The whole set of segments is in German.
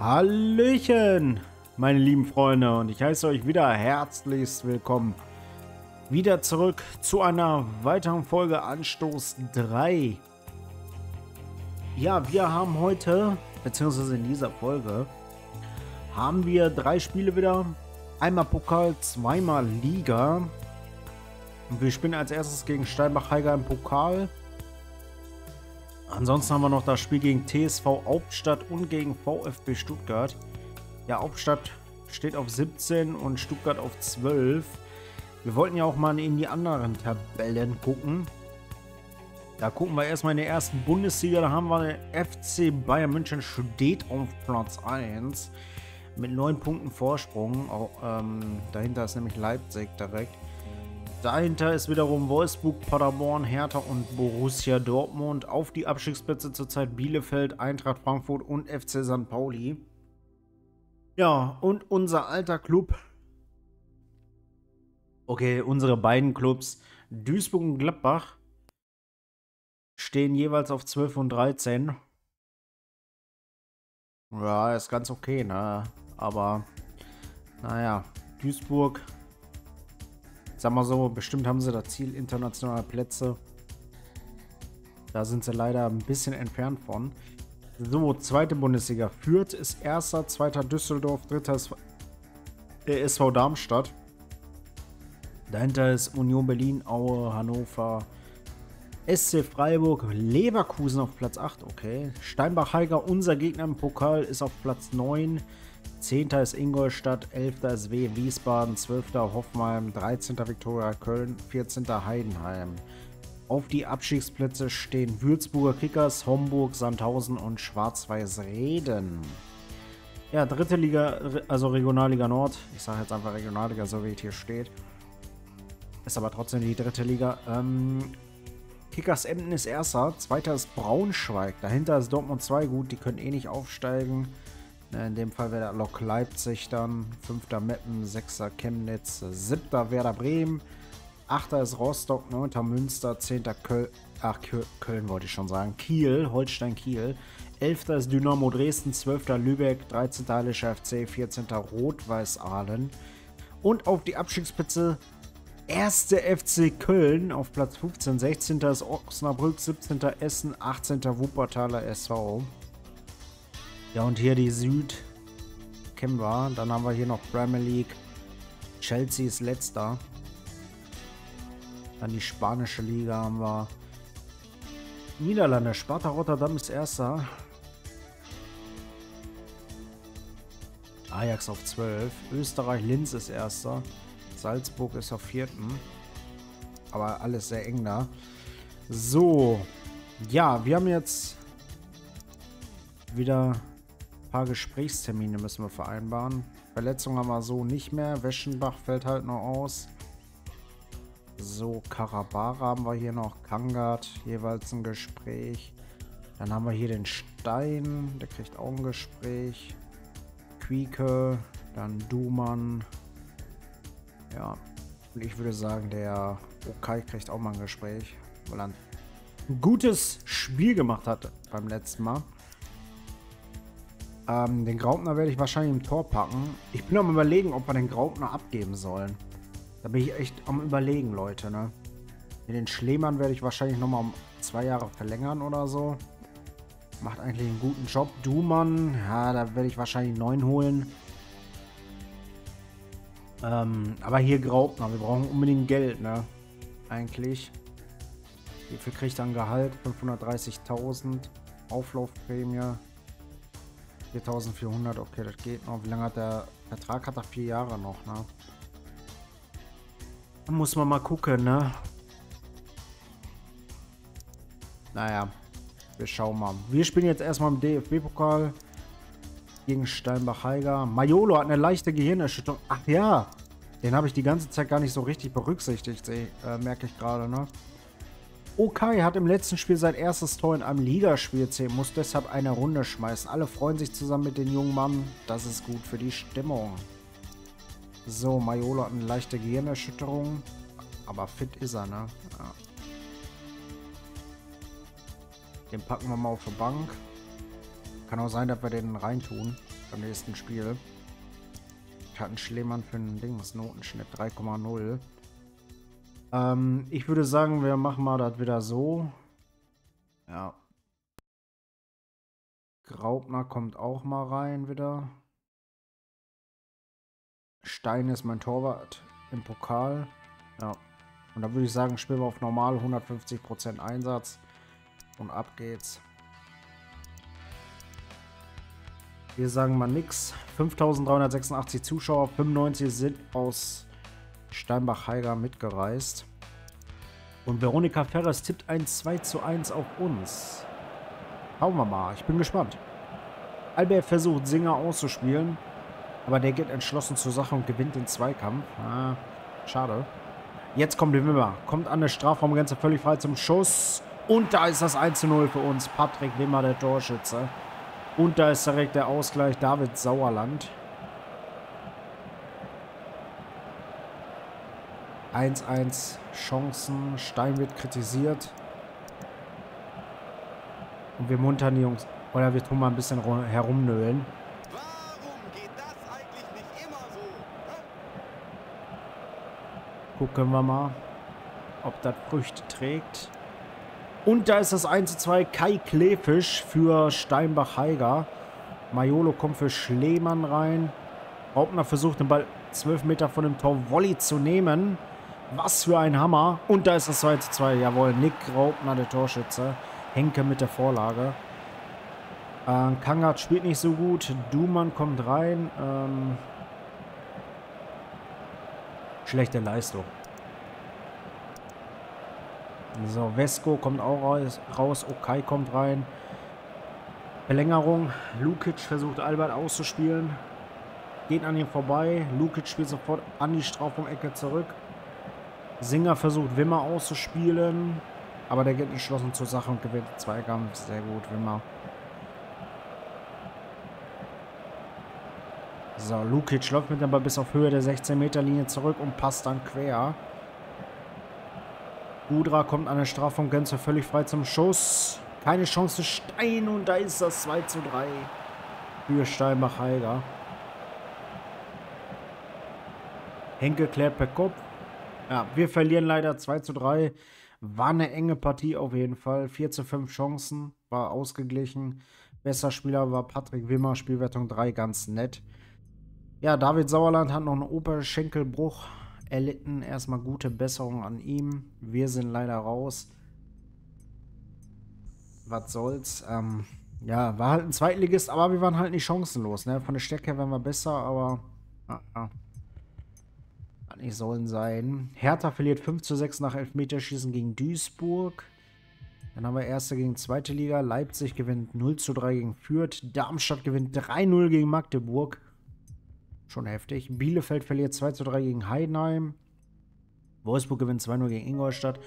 Hallöchen, meine lieben Freunde, und ich heiße euch wieder herzlichst willkommen. Wieder zurück zu einer weiteren Folge Anstoß 3. Ja, wir haben heute, beziehungsweise in dieser Folge, haben wir drei Spiele wieder. Einmal Pokal, zweimal Liga. Und wir spielen als erstes gegen Steinbach-Heiger im Pokal. Ansonsten haben wir noch das Spiel gegen TSV Hauptstadt und gegen VfB Stuttgart. Ja, Hauptstadt steht auf 17 und Stuttgart auf 12. Wir wollten ja auch mal in die anderen Tabellen gucken. Da gucken wir erstmal in der ersten Bundesliga. Da haben wir FC Bayern München steht auf Platz 1 mit 9 Punkten Vorsprung. Auch, ähm, dahinter ist nämlich Leipzig direkt. Dahinter ist wiederum Wolfsburg, Paderborn, Hertha und Borussia Dortmund. Auf die Abstiegsplätze zurzeit Bielefeld, Eintracht Frankfurt und FC St. Pauli. Ja, und unser alter Club. Okay, unsere beiden Clubs Duisburg und Gladbach stehen jeweils auf 12 und 13. Ja, ist ganz okay, ne? Aber, naja, Duisburg Sag mal so, bestimmt haben sie das Ziel internationaler Plätze. Da sind sie leider ein bisschen entfernt von. So, zweite Bundesliga. Fürth ist erster, zweiter Düsseldorf, dritter ist der SV Darmstadt. Dahinter ist Union Berlin, Aue, Hannover, SC Freiburg, Leverkusen auf Platz 8, okay. Steinbach-Heiger, unser Gegner im Pokal, ist auf Platz 9. 10. ist Ingolstadt, 11. ist W Wiesbaden, 12. Hoffenheim, 13. Viktoria Köln, 14. Heidenheim. Auf die Abstiegsplätze stehen Würzburger Kickers, Homburg, Sandhausen und Schwarz-Weiß Reden. Ja, dritte Liga, also Regionalliga Nord. Ich sage jetzt einfach Regionalliga, so wie es hier steht. Ist aber trotzdem die dritte Liga. Ähm, Kickers Emden ist erster, zweiter ist Braunschweig. Dahinter ist Dortmund 2 gut, die können eh nicht aufsteigen. In dem Fall wäre der Lok Leipzig dann. Fünfter Meppen, sechster Chemnitz, siebter Werder Bremen. Achter ist Rostock, neunter Münster, zehnter Köln. Ach, Köln wollte ich schon sagen. Kiel, Holstein Kiel. Elfter ist Dynamo Dresden, zwölfter Lübeck, 13. Hallischer FC, 14. Rot-Weiß Aalen. Und auf die Abstiegspitze erste FC Köln auf Platz 15, 16. ist Osnabrück, 17. Essen, 18. Wuppertaler SV. Ja, und hier die Süd kennen wir. Dann haben wir hier noch Premier League. Chelsea ist letzter. Dann die spanische Liga haben wir. Niederlande, Sparta Rotterdam ist erster. Ajax auf 12. Österreich, Linz ist erster. Salzburg ist auf vierten. Aber alles sehr eng da. So. Ja, wir haben jetzt wieder paar Gesprächstermine müssen wir vereinbaren. Verletzung haben wir so nicht mehr. Weschenbach fällt halt noch aus. So, Karabara haben wir hier noch. Kangat, jeweils ein Gespräch. Dann haben wir hier den Stein, der kriegt auch ein Gespräch. Quieke, dann Dumann. Ja, und ich würde sagen, der Okai kriegt auch mal ein Gespräch, weil er ein gutes Spiel gemacht hat beim letzten Mal. Ähm, den Graupner werde ich wahrscheinlich im Tor packen. Ich bin am überlegen, ob wir den Graupner abgeben sollen. Da bin ich echt am überlegen, Leute, ne? Den Schlemann werde ich wahrscheinlich nochmal um zwei Jahre verlängern oder so. Macht eigentlich einen guten Job. Dumann, ja, da werde ich wahrscheinlich neun holen. Ähm, aber hier Graupner, wir brauchen unbedingt Geld, ne? Eigentlich. Wie viel kriegt er ein Gehalt? 530.000. Auflaufprämie. 4400, okay, das geht noch. Wie lange hat der Vertrag? Hat er vier Jahre noch, ne? Da muss man mal gucken, ne? Naja, wir schauen mal. Wir spielen jetzt erstmal im DFB-Pokal gegen Steinbach-Heiger. Majolo hat eine leichte Gehirnerschütterung. Ach ja, den habe ich die ganze Zeit gar nicht so richtig berücksichtigt, äh, merke ich gerade, ne? Okai hat im letzten Spiel sein erstes Tor in einem Ligaspiel erzielt, muss deshalb eine Runde schmeißen. Alle freuen sich zusammen mit den jungen Mann. Das ist gut für die Stimmung. So, Majola hat eine leichte Gehirnerschütterung. Aber fit ist er, ne? Ja. Den packen wir mal auf die Bank. Kann auch sein, dass wir den reintun beim nächsten Spiel. Ich hatte einen Schlemann für ein Dings, Notenschnitt 3,0. Ähm, ich würde sagen, wir machen mal das wieder so. Ja. Graubner kommt auch mal rein wieder. Stein ist mein Torwart im Pokal. Ja. Und da würde ich sagen, spielen wir auf normal 150% Einsatz. Und ab geht's. Wir sagen mal nix. 5386 Zuschauer, 95 sind aus Steinbach-Heiger mitgereist. Und Veronika Ferres tippt ein 2 zu 1 auf uns. Schauen wir mal, ich bin gespannt. Albert versucht Singer auszuspielen, aber der geht entschlossen zur Sache und gewinnt den Zweikampf. Ah, schade. Jetzt kommt Wimmer, kommt an der Strafraumgrenze völlig frei zum Schuss. Und da ist das 1 zu 0 für uns. Patrick Wimmer, der Torschütze. Und da ist direkt der Ausgleich David Sauerland. 1-1 Chancen. Stein wird kritisiert. Und wir muntern die Jungs. Oder wir tun mal ein bisschen herumnölen. Warum geht das eigentlich nicht immer so? Gucken wir mal, ob das Früchte trägt. Und da ist das 1 zu 2 Kai Klefisch für Steinbach-Heiger. Majolo kommt für Schlemann rein. Hauptner versucht den Ball 12 Meter von dem Tor Volley zu nehmen. Was für ein Hammer. Und da ist das 2 zu 2. Jawohl, Nick Raubner, der Torschütze. Henke mit der Vorlage. Ähm, Kangat spielt nicht so gut. Dumann kommt rein. Ähm, schlechte Leistung. So, Vesco kommt auch raus. Okai kommt rein. Verlängerung. Lukic versucht Albert auszuspielen. Geht an ihm vorbei. Lukic spielt sofort an die Strafraum-Ecke zurück. Singer versucht Wimmer auszuspielen. Aber der geht entschlossen zur Sache und gewinnt Zweikampf. Sehr gut, Wimmer. So, Lukic läuft mit dem Ball bis auf Höhe der 16-Meter-Linie zurück und passt dann quer. Udra kommt an der Strafraumgrenze völlig frei zum Schuss. Keine Chance, Stein und da ist das 2 zu 3 für Steinbach-Heiger. Henke klärt per Kopf. Ja, wir verlieren leider 2 zu 3. War eine enge Partie auf jeden Fall. 4 zu 5 Chancen, war ausgeglichen. Besser Spieler war Patrick Wimmer, Spielwertung 3, ganz nett. Ja, David Sauerland hat noch einen Oberschenkelbruch erlitten. Erstmal gute Besserung an ihm. Wir sind leider raus. Was soll's. Ähm, ja, war halt ein Zweitligist, aber wir waren halt nicht chancenlos. Ne? Von der Stärke her waren wir besser, aber... Ah, ah. Hat nicht sollen sein. Hertha verliert 5 zu 6 nach Elfmeterschießen gegen Duisburg. Dann haben wir erste gegen zweite Liga. Leipzig gewinnt 0 zu 3 gegen Fürth. Darmstadt gewinnt 3-0 gegen Magdeburg. Schon heftig. Bielefeld verliert 2 zu 3 gegen Heidenheim. Wolfsburg gewinnt 2-0 gegen Ingolstadt.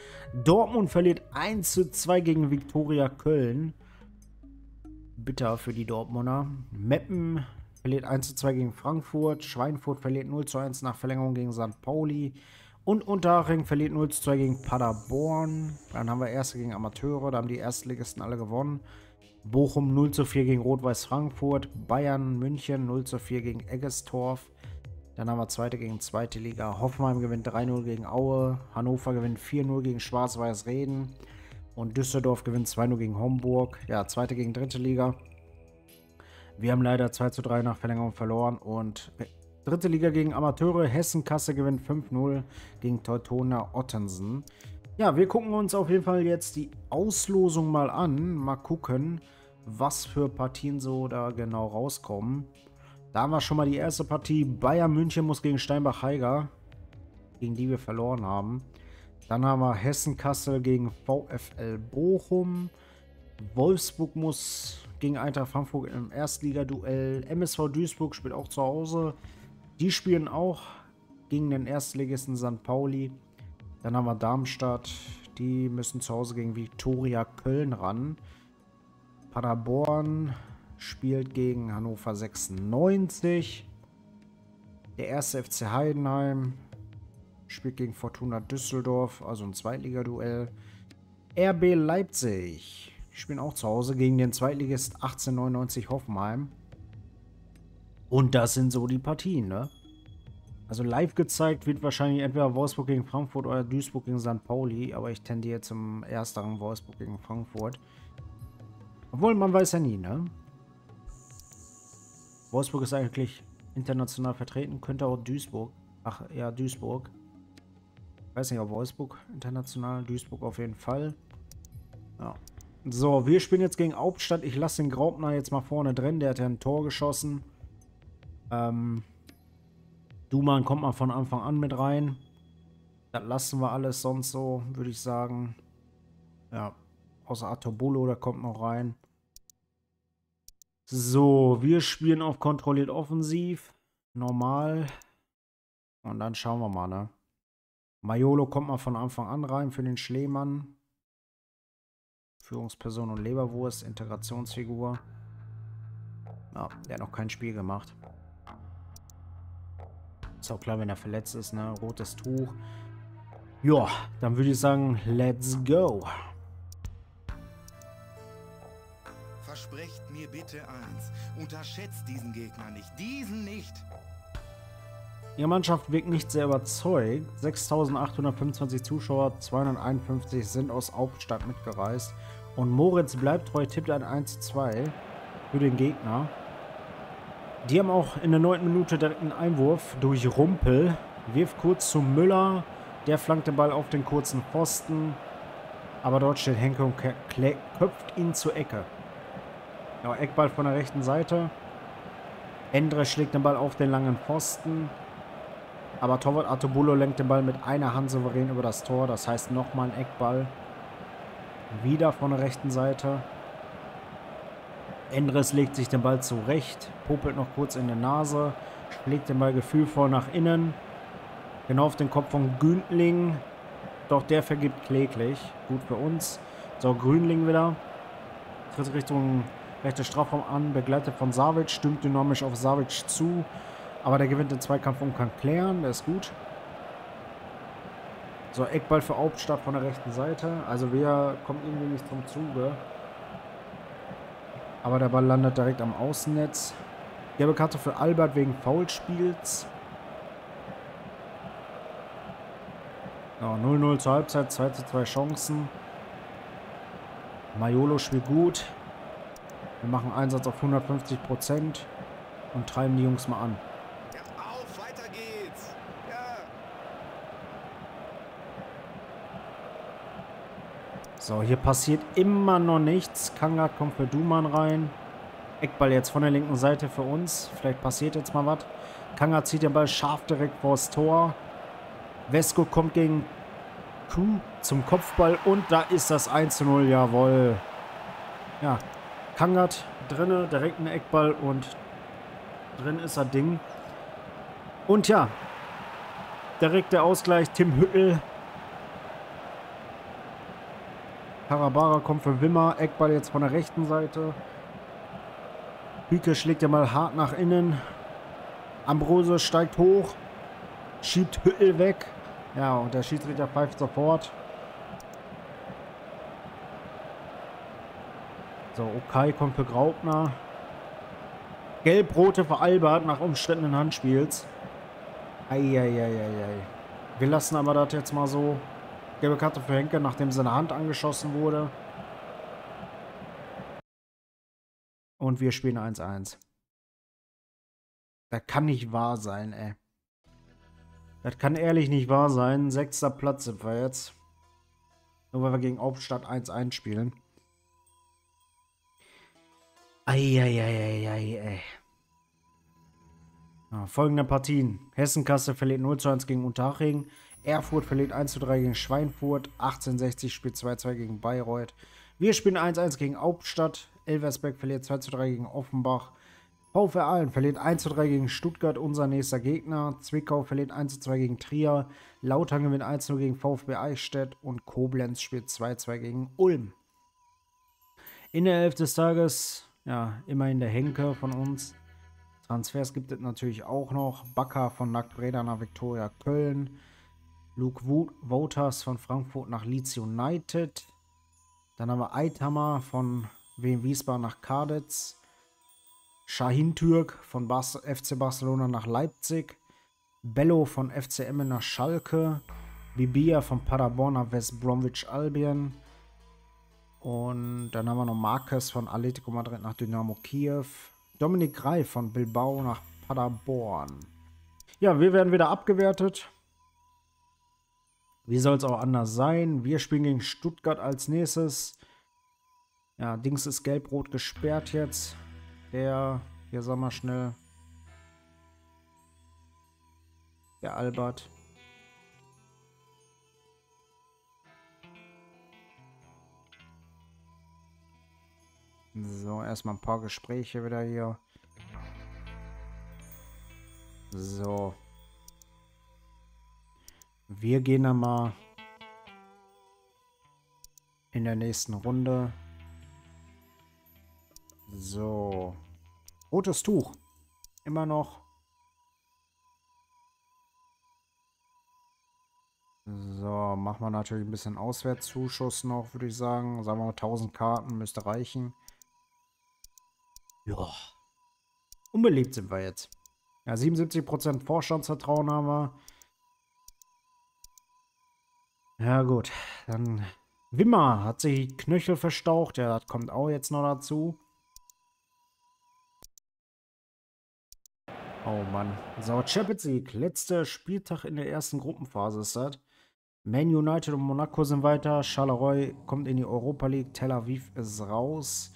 Dortmund verliert 1 zu 2 gegen Viktoria Köln. Bitter für die Dortmunder. Meppen verliert 1 zu 2 gegen Frankfurt. Schweinfurt verliert 0 zu 1 nach Verlängerung gegen St. Pauli. Und Unterhaching verliert 0 zu 2 gegen Paderborn. Dann haben wir Erste gegen Amateure. Da haben die Erstligisten alle gewonnen. Bochum 0 zu 4 gegen Rot-Weiß Frankfurt, Bayern München 0 zu 4 gegen Eggestorf. Dann haben wir zweite gegen zweite Liga. Hoffenheim gewinnt 3-0 gegen Aue. Hannover gewinnt 4-0 gegen Schwarz-Weiß Reden. Und Düsseldorf gewinnt 2-0 gegen Homburg. Ja, zweite gegen dritte Liga. Wir haben leider 2 zu 3 nach Verlängerung verloren. Und dritte Liga gegen Amateure. Hessen-Kasse gewinnt 5-0 gegen Teutona Ottensen. Ja, wir gucken uns auf jeden Fall jetzt die Auslosung mal an. Mal gucken, was für Partien so da genau rauskommen. Da haben wir schon mal die erste Partie. Bayern München muss gegen Steinbach-Heiger, gegen die wir verloren haben. Dann haben wir Hessen-Kassel gegen VfL Bochum. Wolfsburg muss gegen Eintracht Frankfurt im Erstligaduell. MSV Duisburg spielt auch zu Hause. Die spielen auch gegen den Erstligisten St. Pauli. Dann haben wir Darmstadt. Die müssen zu Hause gegen Viktoria Köln ran. Paderborn spielt gegen Hannover 96. Der erste FC Heidenheim spielt gegen Fortuna Düsseldorf, also ein Zweitligaduell. RB Leipzig spielen auch zu Hause gegen den Zweitligist 1899 Hoffenheim. Und das sind so die Partien, ne? Also live gezeigt wird wahrscheinlich entweder Wolfsburg gegen Frankfurt oder Duisburg gegen St. Pauli, aber ich tendiere zum ersteren Wolfsburg gegen Frankfurt. Obwohl, man weiß ja nie, ne? Wolfsburg ist eigentlich international vertreten, könnte auch Duisburg. Ach, ja, Duisburg. Ich weiß nicht, ob Wolfsburg international, Duisburg auf jeden Fall. Ja. So, wir spielen jetzt gegen Hauptstadt. Ich lasse den Graupner jetzt mal vorne drin. Der hat ja ein Tor geschossen. Ähm, Duman kommt mal von Anfang an mit rein. Das lassen wir alles sonst so, würde ich sagen. Ja, außer Atobolo, der kommt noch rein. So, wir spielen auf kontrolliert offensiv. Normal. Und dann schauen wir mal, ne? Maiolo kommt mal von Anfang an rein für den Schlemann. Führungsperson und Leberwurst, Integrationsfigur. Ja, der hat noch kein Spiel gemacht. Ist auch klar, wenn er verletzt ist, ne? Rotes Tuch. Ja, dann würde ich sagen, let's go. Versprecht mir bitte eins. Unterschätzt diesen Gegner nicht. Diesen nicht. Ihre Mannschaft wirkt nicht sehr überzeugt. 6.825 Zuschauer, 251 sind aus Hauptstadt mitgereist. Und Moritz bleibt treu, tippt ein 1-2 für den Gegner. Die haben auch in der 9. Minute direkt einen Einwurf durch Rumpel. Wirft kurz zu Müller. Der flankt den Ball auf den kurzen Pfosten. Aber dort steht Henke und köpft ihn zur Ecke. Ja, Eckball von der rechten Seite. Endre schlägt den Ball auf den langen Pfosten. Aber Torwart Artobulo lenkt den Ball mit einer Hand souverän über das Tor. Das heißt nochmal ein Eckball. Wieder von der rechten Seite. Endres legt sich den Ball zurecht, popelt noch kurz in der Nase, schlägt den Ball gefühlvoll nach innen. Genau auf den Kopf von Gündling. Doch der vergibt kläglich. Gut für uns. So, Grünling wieder. Tritt Richtung rechte Strafraum an, begleitet von Savic, stimmt dynamisch auf Savic zu. Aber der gewinnt den Zweikampf und kann klären. Der ist gut. So, Eckball für Hauptstadt von der rechten Seite. Also wir kommen irgendwie nicht zum Zuge. Aber der Ball landet direkt am Außennetz. Gelbe Karte für Albert wegen Foulspiels. 0-0 zur Halbzeit, 2 zu 2 Chancen. Maiolo spielt gut. Wir machen Einsatz auf 150% und treiben die Jungs mal an. So, hier passiert immer noch nichts. Kangat kommt für Duman rein. Eckball jetzt von der linken Seite für uns. Vielleicht passiert jetzt mal was. Kangat zieht den Ball scharf direkt vors Tor. Vesco kommt gegen Kuh zum Kopfball und da ist das 1 zu 0. Jawohl. Ja, Kangat drinne, direkt ein Eckball und drin ist das Ding. Und ja, direkt der Ausgleich. Tim Hüttel Karabara kommt für Wimmer. Eckball jetzt von der rechten Seite. Hüke schlägt ja mal hart nach innen. Ambrose steigt hoch. Schiebt Hüttel weg. Ja, und der Schiedsrichter pfeift sofort. So, Okay kommt für Graupner. Gelb-rote für Albert nach umstrittenen Handspiels. Eieieiei. Wir lassen aber das jetzt mal so. Gelbe Karte für Henke, nachdem seine Hand angeschossen wurde. Und wir spielen 1-1. Das kann nicht wahr sein, ey. Das kann ehrlich nicht wahr sein. Sechster Platz sind wir jetzt. Nur weil wir gegen Hauptstadt 1-1 spielen. Eieieiei, ey. Ja, folgende Partien. Hessenkasse verliert 0 1 gegen Unterhaching. Erfurt verliert 1 zu 3 gegen Schweinfurt. 1860 spielt 2-2 gegen Bayreuth. Wir spielen 1-1 gegen Hauptstadt. Elversberg verliert 2 zu 3 gegen Offenbach. VfR Aalen verliert 1 zu 3 gegen Stuttgart, unser nächster Gegner. Zwickau verliert 1 zu 2 gegen Trier. Lautern gewinnt 1 0 gegen VfB Eichstätt. Und Koblenz spielt 2 2 gegen Ulm. In der Elf des Tages, ja, immerhin der Henker von uns. Transfers gibt es natürlich auch noch. Bakker von Nackt Breda nach Viktoria Köln. Luke Wouters von Frankfurt nach Leeds United. Dann haben wir Eithammer von WM Wiesbaden nach Kadetz. Shahin Türk von Bas FC Barcelona nach Leipzig. Bello von FCM nach Schalke. Bibia von Paderborn nach West Bromwich Albion. Und dann haben wir noch Marquez von Atletico Madrid nach Dynamo Kiew. Dominik Greif von Bilbao nach Paderborn. Ja, wir werden wieder abgewertet. Wie soll es auch anders sein? Wir spielen gegen Stuttgart als nächstes. Ja, Dings ist gelb-rot gesperrt jetzt. Der, hier sagen wir schnell. Der Albert. So, erstmal ein paar Gespräche wieder hier. So. Wir gehen dann mal in der nächsten Runde. So. Rotes Tuch. Immer noch. So, machen wir natürlich ein bisschen Auswärtszuschuss noch, würde ich sagen. Sagen wir mal 1000 Karten, müsste reichen. Ja. Unbeliebt sind wir jetzt. Ja, 77% Vorstandsvertrauen haben wir. Ja, gut. Dann Wimmer hat sich Knöchel verstaucht. Ja, das kommt auch jetzt noch dazu. Oh Mann. So, Champions League. Letzter Spieltag in der ersten Gruppenphase ist das. Man United und Monaco sind weiter. Charleroi kommt in die Europa League. Tel Aviv ist raus.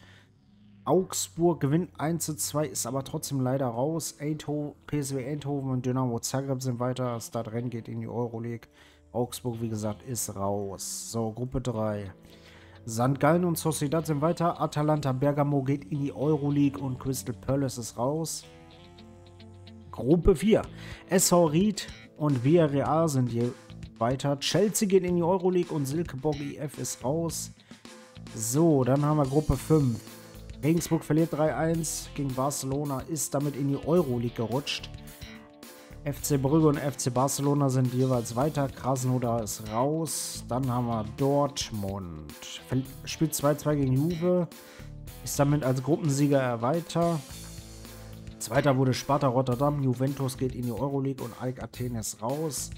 Augsburg gewinnt 1 zu 2, ist aber trotzdem leider raus. Eindhoven, PSW Eindhoven und Dynamo Zagreb sind weiter. Stadtrennen geht in die Euroleague. Augsburg, wie gesagt, ist raus. So, Gruppe 3. St. Gallen und Sociedad sind weiter. Atalanta Bergamo geht in die Euroleague und Crystal Palace ist raus. Gruppe 4. SV Ried und Villarreal sind hier weiter. Chelsea geht in die Euroleague und Silkeborg IF ist raus. So, dann haben wir Gruppe 5. Regensburg verliert 3-1 gegen Barcelona, ist damit in die Euroleague gerutscht. FC Brügge und FC Barcelona sind jeweils weiter. Krasnodar ist raus. Dann haben wir Dortmund. Spielt 2-2 gegen Juve. Ist damit als Gruppensieger weiter. Zweiter wurde Sparta Rotterdam. Juventus geht in die Euroleague und AEK Athen ist raus.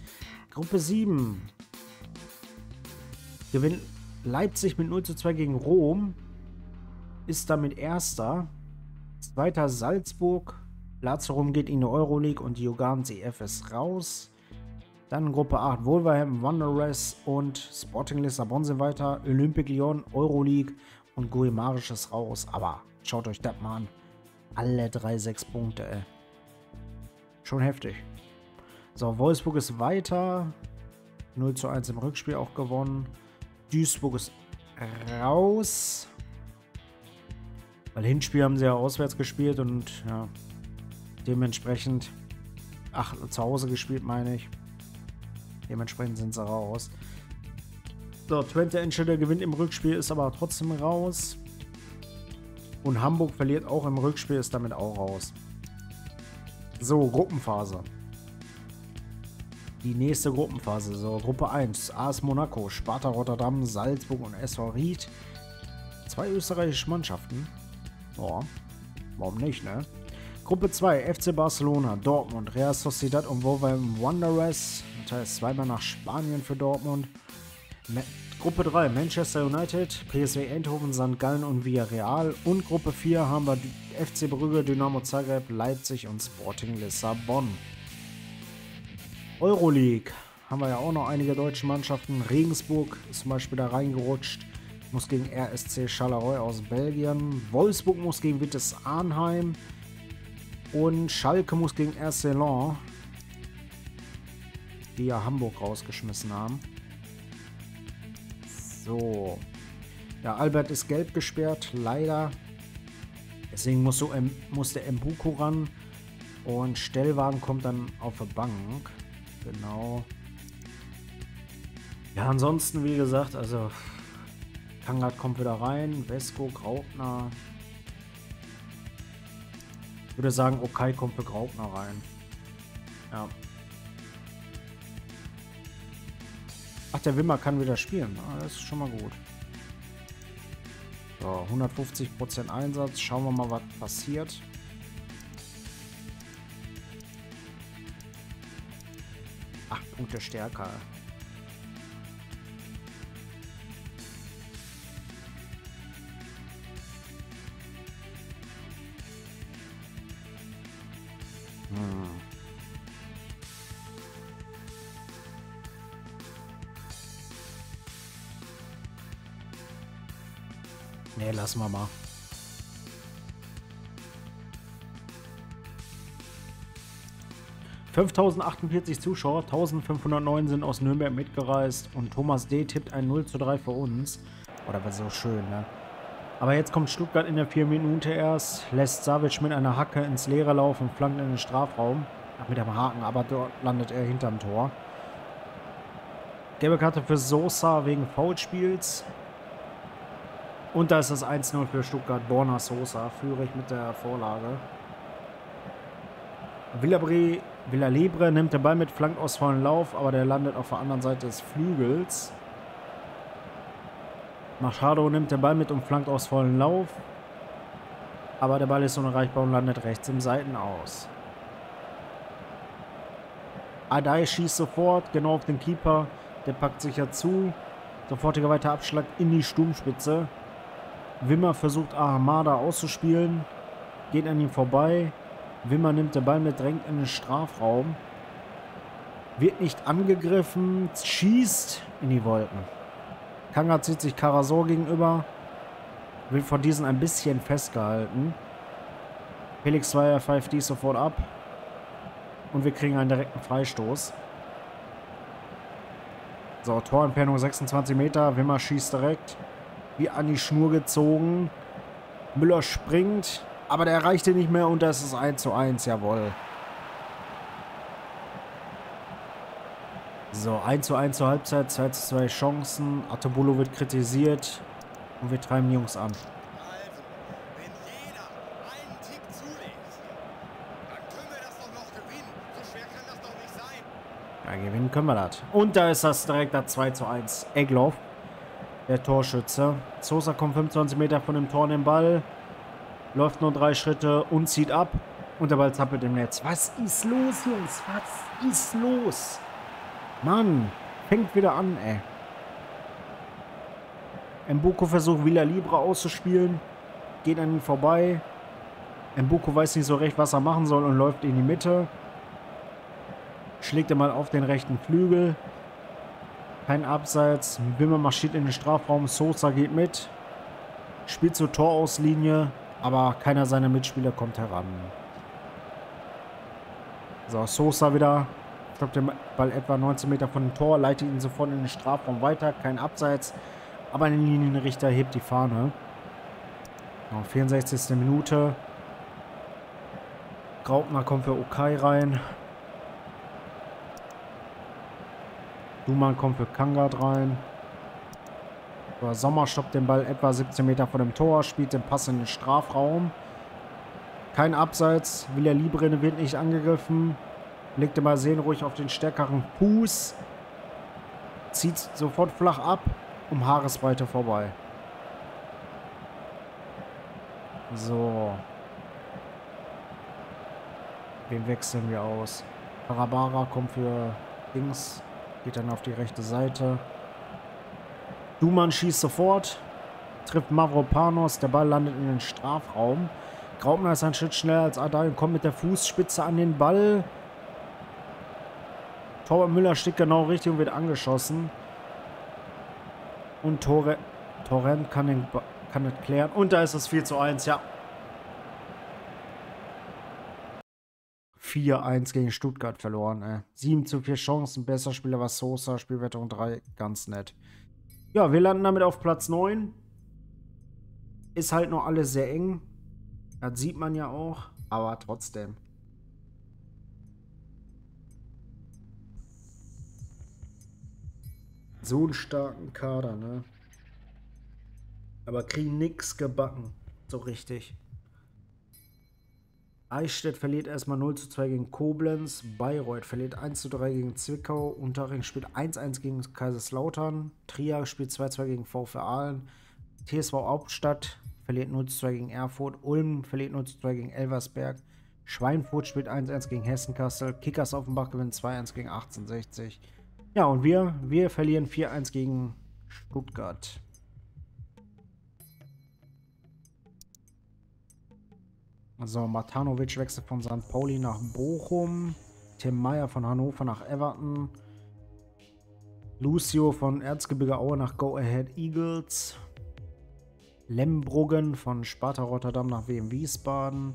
Gruppe 7. Gewinnt Leipzig mit 0 2 gegen Rom. Ist damit Erster. Zweiter Salzburg Lazarum geht in die Euroleague und die Jugans EF ist raus. Dann Gruppe 8 Wolverhampton Wanderers und Sporting Lissabon sind weiter. Olympique Lyon, Euroleague und Guimarisch ist raus. Aber schaut euch das mal an. Alle drei sechs Punkte, ey. Schon heftig. So, Wolfsburg ist weiter. 0 zu 1 im Rückspiel auch gewonnen. Duisburg ist raus. Weil Hinspiel haben sie ja auswärts gespielt und ja, Dementsprechend, ach, zu Hause gespielt, meine ich. Dementsprechend sind sie raus. So, Twente Enschede gewinnt im Rückspiel, ist aber trotzdem raus. Und Hamburg verliert auch im Rückspiel, ist damit auch raus. So, Gruppenphase. Die nächste Gruppenphase. So, Gruppe 1. AS Monaco, Sparta Rotterdam, Salzburg und SV Ried. Zwei österreichische Mannschaften. Boah, warum nicht, ne? Gruppe 2, FC Barcelona, Dortmund, Real Sociedad und Wolverhampton Wanderers. Das heißt zweimal nach Spanien für Dortmund. Ma Gruppe 3, Manchester United, PSV Eindhoven, St. Gallen und Villarreal. Und Gruppe 4 haben wir FC Brügge, Dynamo Zagreb, Leipzig und Sporting Lissabon. Euroleague haben wir ja auch noch einige deutsche Mannschaften. Regensburg ist zum Beispiel da reingerutscht. Muss gegen RSC Charleroi aus Belgien. Wolfsburg muss gegen Wittes Arnheim. Und Schalke muss gegen Ercelon, die ja Hamburg rausgeschmissen haben. So. Ja, Albert ist gelb gesperrt, leider. Deswegen muss, so, muss der Mbuko ran. Und Stellwagen kommt dann auf die Bank. Genau. Ja, ansonsten, wie gesagt, also Kangert kommt wieder rein. Vesco, Graupner, würde sagen, okay, kommt für Graupner rein. Ja. Ach, der Wimmer kann wieder spielen. Ah, das ist schon mal gut. So, 150% Einsatz. Schauen wir mal, was passiert. Acht Punkte stärker. Nee, lassen wir mal. ...5048 Zuschauer, 1509 sind aus Nürnberg mitgereist und Thomas D. tippt ein 0 zu 3 für uns. Oder war so schön, ne? Aber jetzt kommt Stuttgart in der 4 Minute erst, lässt Savic mit einer Hacke ins Leere laufen und flankt in den Strafraum. Ach, mit dem Haken, aber dort landet er hinterm Tor. Gelbe Karte für Sosa wegen Foulspiels. Und da ist das 1-0 für Stuttgart. Borna Sosa führe ich mit der Vorlage. Villabri, Villalibre nimmt den Ball mit, flankt aus vollen Lauf, aber der landet auf der anderen Seite des Flügels. Machado nimmt den Ball mit und flankt aus vollen Lauf. Aber der Ball ist unerreichbar und landet rechts im Seitenaus. Adai schießt sofort, genau auf den Keeper. Der packt sich ja zu. Sofortiger weiter Abschlag in die Sturmspitze. Wimmer versucht Ahamada auszuspielen. Geht an ihm vorbei. Wimmer nimmt den Ball mit, drängt in den Strafraum. Wird nicht angegriffen. Schießt in die Wolken. Kanga zieht sich Karasor gegenüber. Will von diesen ein bisschen festgehalten. Felix Zweier pfeift dies sofort ab. Und wir kriegen einen direkten Freistoß. So, Torentfernung 26 Meter. Wimmer schießt direkt. Wie an die Schnur gezogen. Müller springt. Aber der erreichte nicht mehr und das ist 1 zu 1. Jawohl. So, 1 zu 1 zur Halbzeit. 2 zu 2 Chancen. Atobolo wird kritisiert. Und wir treiben die Jungs an. Ja, gewinnen können wir das. Und da ist das direkt das 2 zu 1. Egloff, der Torschütze. Sosa kommt 25 Meter von dem Tor in den Ball. Läuft nur drei Schritte und zieht ab. Und der Ball zappelt im Netz. Was ist los, Jungs? Was ist los? Mann, fängt wieder an, ey. Mbuko versucht Villa Libre auszuspielen. Geht an ihn vorbei. Mbuko weiß nicht so recht, was er machen soll und läuft in die Mitte. Schlägt er mal auf den rechten Flügel. Kein Abseits. Wimmer marschiert in den Strafraum. Sosa geht mit. Spielt zur Torauslinie. Aber keiner seiner Mitspieler kommt heran. So, Sosa wieder. Ich glaube, der Ball etwa 19 Meter von dem Tor. Leitet ihn sofort in den Strafraum weiter. Kein Abseits. Aber ein Linienrichter hebt die Fahne. Oh, 64. Minute. Graupner kommt für Okai rein. Duman kommt für Kangat rein. So, Sommer stoppt den Ball etwa 17 Meter vor dem Tor, spielt den Pass in den Strafraum. Kein Abseits. Villa Librene wird nicht angegriffen. Legt den Ball ruhig auf den stärkeren Fuß. Zieht sofort flach ab. Um Haaresbreite vorbei. So. Wen wechseln wir aus? Karabara kommt für Dings. Geht dann auf die rechte Seite. Duman schießt sofort. Trifft Mavropanos. Der Ball landet in den Strafraum. Graubner ist ein Schritt schneller als Adai und kommt mit der Fußspitze an den Ball. Torwart Müller steht genau richtig und wird angeschossen. Und Tore, Torrent kann, den, kann das klären. Und da ist es 4 zu 1, ja. 4-1 gegen Stuttgart verloren. Äh. 7 zu 4 Chancen. Besser Spieler war Sosa. Spielwertung 3. Ganz nett. Ja, wir landen damit auf Platz 9. Ist halt noch alles sehr eng. Das sieht man ja auch. Aber trotzdem. So einen starken Kader, ne? Aber kriegen nix gebacken. So richtig. Eichstätt verliert erstmal 0 zu 2 gegen Koblenz. Bayreuth verliert 1 zu 3 gegen Zwickau. Unterring spielt 1-1 gegen Kaiserslautern. Trier spielt 2-2 gegen VfR Aalen. TSV Hauptstadt verliert 0 2 gegen Erfurt. Ulm verliert 0 2 gegen Elversberg. Schweinfurt spielt 1-1 gegen Hessenkassel. Kickers Offenbach gewinnt 2-1 gegen 1860. Ja, und wir, wir verlieren 4-1 gegen Stuttgart. Also Matanovic wechselt von St. Pauli nach Bochum. Tim Meyer von Hannover nach Everton. Lucio von Erzgebirge Aue nach Go Ahead Eagles. Lembruggen von Sparta Rotterdam nach WM Wiesbaden.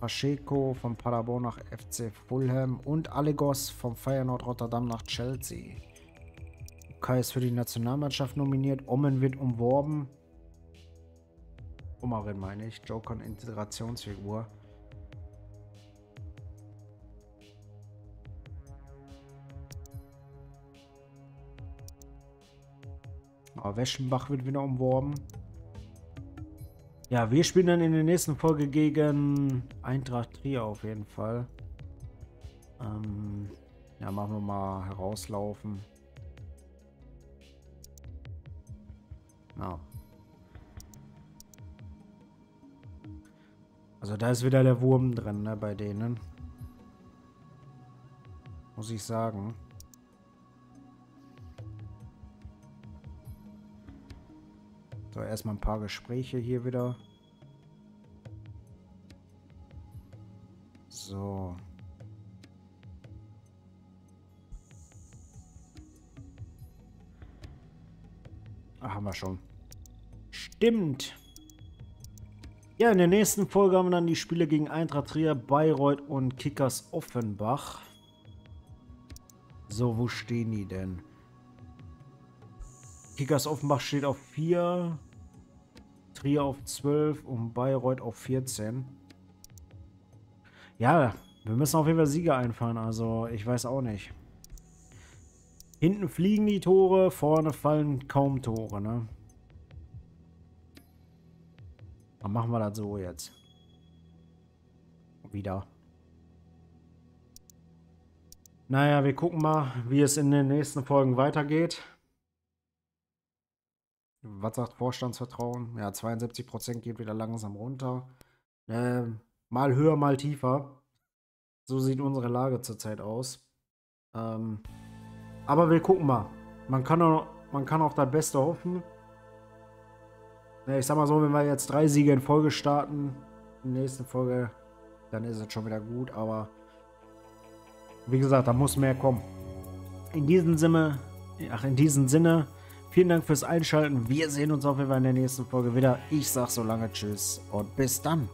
Pacheco von Paderborn nach FC Fulham und Allegos vom Feyenoord Rotterdam nach Chelsea. Kai ist für die Nationalmannschaft nominiert. Omen wird umworben. Omarin meine ich. Joker Integrationsfigur. Aber Weschenbach wird wieder umworben. Ja, wir spielen dann in der nächsten Folge gegen Eintracht Trier auf jeden Fall. Ähm, ja, machen wir mal herauslaufen. Ja. Also da ist wieder der Wurm drin, ne, bei denen. Muss ich sagen. So, erstmal ein paar Gespräche hier wieder. So. Ach, haben wir schon. Stimmt. Ja, in der nächsten Folge haben wir dann die Spiele gegen Eintracht Trier, Bayreuth und Kickers Offenbach. So, wo stehen die denn? Kickers Offenbach steht auf 4, Trier auf 12 und Bayreuth auf 14. Ja, wir müssen auf jeden Fall Sieger einfahren, also ich weiß auch nicht. Hinten fliegen die Tore, vorne fallen kaum Tore, ne? Dann machen wir das so jetzt. Wieder. Naja, wir gucken mal, wie es in den nächsten Folgen weitergeht. Was sagt Vorstandsvertrauen? Ja, 72% geht wieder langsam runter. Äh, mal höher, mal tiefer. So sieht unsere Lage zurzeit aus. Ähm, aber wir gucken mal. Man kann, auch, man kann auf das Beste hoffen. Ich sag mal so, wenn wir jetzt drei Siege in Folge starten, in der nächsten Folge, dann ist es schon wieder gut. Aber wie gesagt, da muss mehr kommen. In diesem Sinne, ach, in diesem Sinne, Vielen Dank fürs Einschalten. Wir sehen uns auf jeden Fall in der nächsten Folge wieder. Ich sag so lange Tschüss und bis dann.